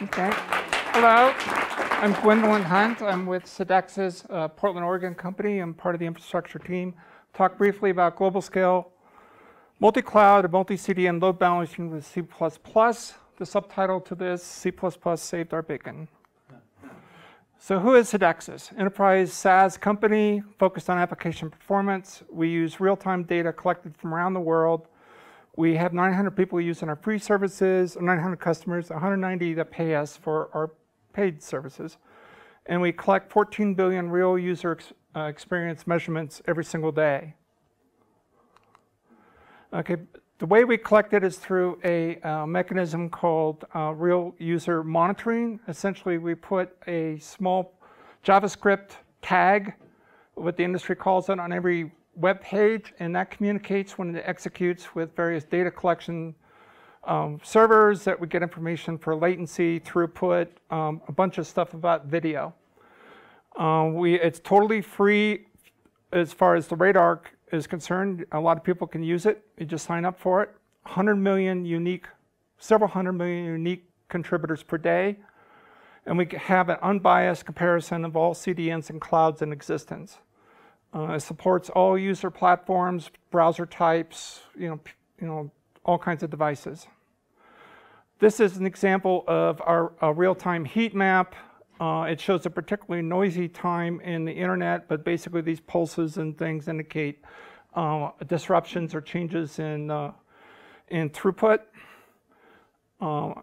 Okay. Hello, I'm Gwendolyn Hunt. I'm with Cedexis's uh, Portland, Oregon company. I'm part of the infrastructure team. Talk briefly about global scale, multi-cloud, and multi-CDN load balancing with C++. The subtitle to this, C++ saved our bacon. So who is Cedexis? Enterprise SaaS company focused on application performance. We use real-time data collected from around the world. We have 900 people using our free services, 900 customers, 190 that pay us for our paid services. And we collect 14 billion real user ex uh, experience measurements every single day. Okay, the way we collect it is through a uh, mechanism called uh, real user monitoring. Essentially, we put a small JavaScript tag, what the industry calls it, on every web page, and that communicates when it executes with various data collection um, servers that we get information for latency, throughput, um, a bunch of stuff about video. Um, we, it's totally free as far as the radar is concerned, a lot of people can use it. You just sign up for it. 100 million unique, several hundred million unique contributors per day. And we have an unbiased comparison of all CDNs and clouds in existence. Uh, it supports all user platforms, browser types, you know, you know, all kinds of devices. This is an example of our real-time heat map. Uh, it shows a particularly noisy time in the internet, but basically these pulses and things indicate uh, disruptions or changes in, uh, in throughput. Uh,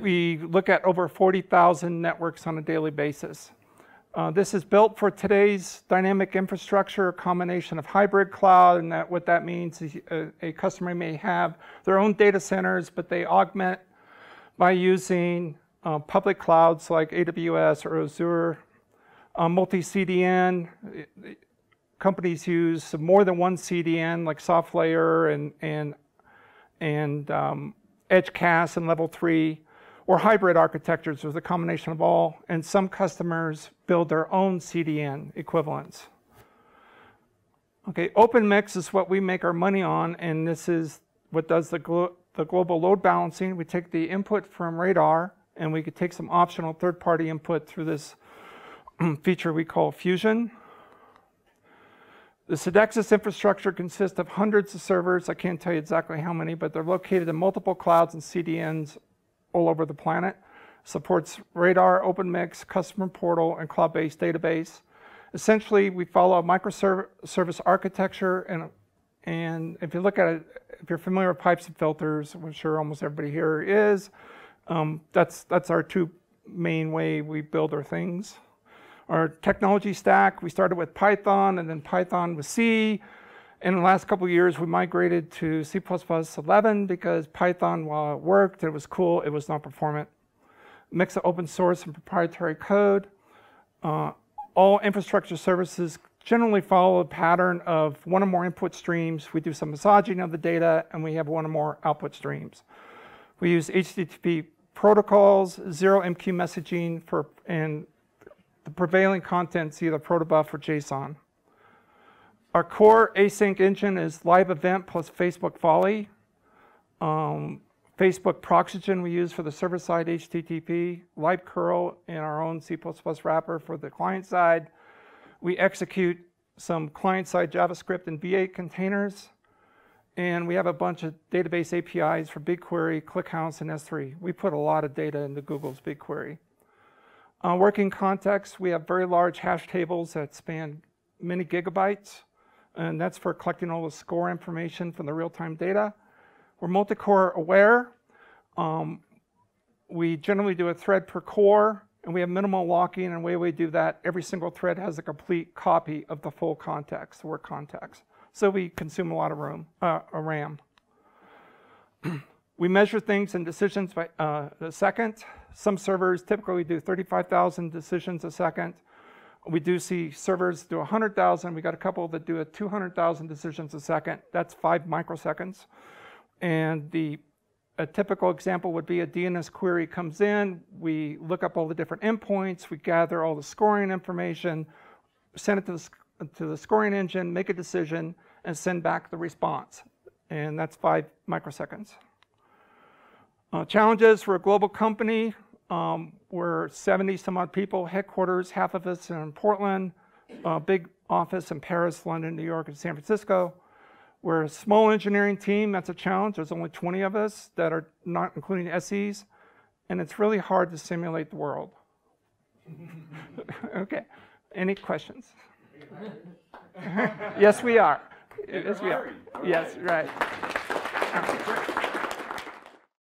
we look at over 40,000 networks on a daily basis. Uh, this is built for today's dynamic infrastructure, a combination of hybrid cloud, and that what that means is a, uh, a customer may have their own data centers, but they augment by using uh, public clouds like AWS or Azure, uh, multi-CDN. Companies use more than one CDN like SoftLayer and, and, and um, Edgecast and Level 3, or hybrid architectures with a combination of all, and some customers build their own CDN equivalents. Okay, OpenMix is what we make our money on, and this is what does the, glo the global load balancing. We take the input from Radar, and we could take some optional third-party input through this um, feature we call Fusion. The Cedexis infrastructure consists of hundreds of servers. I can't tell you exactly how many, but they're located in multiple clouds and CDNs all over the planet. Supports Radar, OpenMix, Customer Portal, and cloud-based database. Essentially, we follow a microservice architecture, and, and if you look at it, if you're familiar with pipes and filters, I'm sure almost everybody here is, um, that's, that's our two main way we build our things. Our technology stack, we started with Python and then Python with C. In the last couple of years, we migrated to C++ 11 because Python, while it worked, it was cool, it was not performant. Mix of open source and proprietary code. Uh, all infrastructure services generally follow a pattern of one or more input streams. We do some massaging of the data, and we have one or more output streams. We use HTTP protocols, zero MQ messaging for, and the prevailing contents either protobuf or JSON. Our core async engine is libevent plus Facebook Folly. Um, Facebook Proxygen we use for the server-side HTTP, libcurl in our own C++ wrapper for the client side. We execute some client-side JavaScript in V8 containers. And we have a bunch of database APIs for BigQuery, ClickHouse, and S3. We put a lot of data into Google's BigQuery. Uh, working context, we have very large hash tables that span many gigabytes, and that's for collecting all the score information from the real-time data. We're multi-core aware. Um, we generally do a thread per core, and we have minimal locking, and the way we do that, every single thread has a complete copy of the full context, the work context so we consume a lot of room, uh, RAM. we measure things and decisions by uh, a second. Some servers typically do 35,000 decisions a second. We do see servers do 100,000. We got a couple that do a 200,000 decisions a second. That's five microseconds. And the a typical example would be a DNS query comes in, we look up all the different endpoints, we gather all the scoring information, send it to the to the scoring engine, make a decision, and send back the response. And that's five microseconds. Uh, challenges for a global company. Um, we're 70 some odd people, headquarters, half of us are in Portland, a big office in Paris, London, New York, and San Francisco. We're a small engineering team. That's a challenge. There's only 20 of us that are not including SEs, and it's really hard to simulate the world. okay. Any questions? yes, we are. Yes, we are. Yes, right.